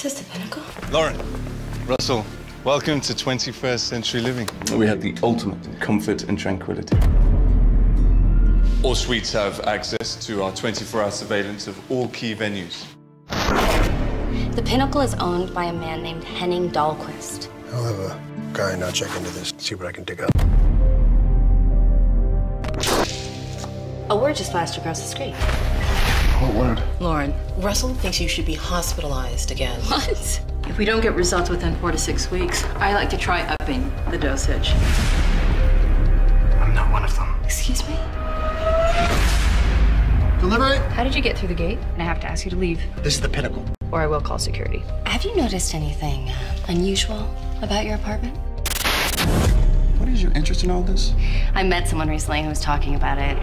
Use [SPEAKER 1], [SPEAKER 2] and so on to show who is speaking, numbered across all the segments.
[SPEAKER 1] This is the pinnacle?
[SPEAKER 2] Lauren, Russell, welcome to 21st Century Living. We have the ultimate in comfort and tranquility. All suites have access to our 24-hour surveillance of all key venues.
[SPEAKER 1] The pinnacle is owned by a man named Henning Dahlquist.
[SPEAKER 3] I'll have a guy now check into this, see what I can dig up.
[SPEAKER 1] A word just flashed across the screen.
[SPEAKER 3] What word?
[SPEAKER 4] Lauren, Russell thinks you should be hospitalized again.
[SPEAKER 1] What?
[SPEAKER 5] If we don't get results within four to six weeks, I like to try upping the dosage.
[SPEAKER 3] I'm not one of them.
[SPEAKER 1] Excuse me?
[SPEAKER 3] Delivery?
[SPEAKER 5] How did you get through the gate? And I have to ask you to leave,
[SPEAKER 3] This is the pinnacle.
[SPEAKER 5] or I will call security.
[SPEAKER 1] Have you noticed anything uh, unusual about your apartment?
[SPEAKER 2] What is your interest in all this?
[SPEAKER 1] I met someone recently who was talking about it.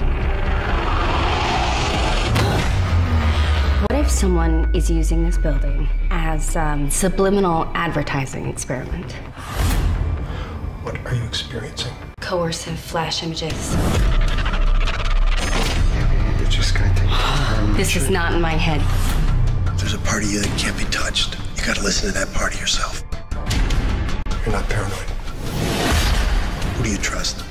[SPEAKER 1] Someone is using this building as um, subliminal advertising experiment?
[SPEAKER 3] What are you experiencing?
[SPEAKER 1] Coercive flash images.
[SPEAKER 3] You're just gonna take.
[SPEAKER 1] This is not in my head.
[SPEAKER 3] There's a part of you that can't be touched. You gotta listen to that part of yourself. You're not paranoid. Who do you trust?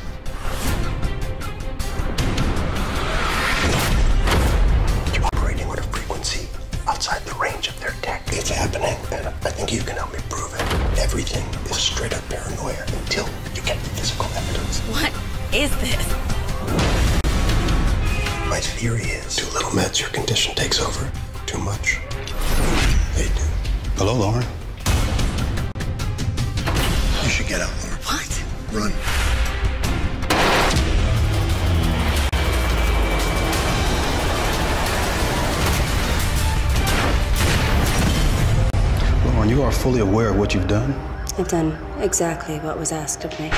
[SPEAKER 3] And I think you can help me prove it. Everything is straight up paranoia until you get physical evidence.
[SPEAKER 1] What is this?
[SPEAKER 3] My theory is too little meds, your condition takes over. Too much, they do. Hello, Lauren. You should get out, Lauren.
[SPEAKER 1] What?
[SPEAKER 3] Run. Lauren, you are fully aware of what you've done?
[SPEAKER 1] I've done exactly what was asked of me.